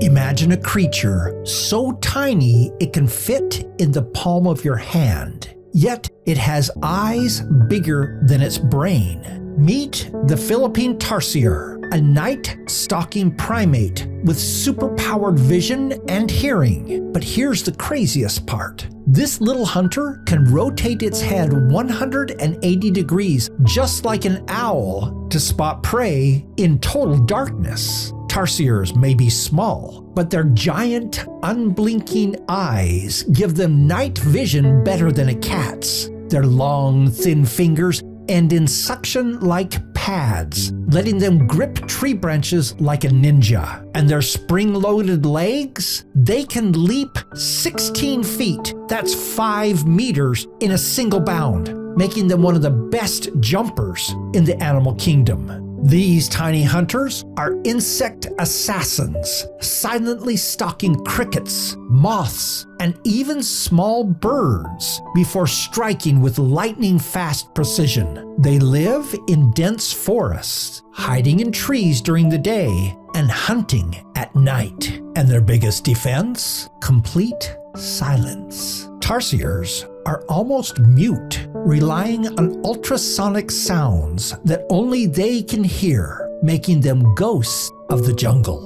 Imagine a creature so tiny it can fit in the palm of your hand, yet it has eyes bigger than its brain. Meet the Philippine tarsier, a night stalking primate with superpowered vision and hearing. But here's the craziest part this little hunter can rotate its head 180 degrees, just like an owl, to spot prey in total darkness. Tarsiers may be small, but their giant, unblinking eyes give them night vision better than a cat's. Their long, thin fingers end in suction like pads, letting them grip tree branches like a ninja. And their spring loaded legs, they can leap 16 feet, that's 5 meters, in a single bound, making them one of the best jumpers in the animal kingdom. These tiny hunters are insect assassins, silently stalking crickets, moths, and even small birds before striking with lightning fast precision. They live in dense forests, hiding in trees during the day and hunting at night. And their biggest defense? Complete silence. Tarsiers are almost mute, relying on ultrasonic sounds that only they can hear, making them ghosts of the jungle.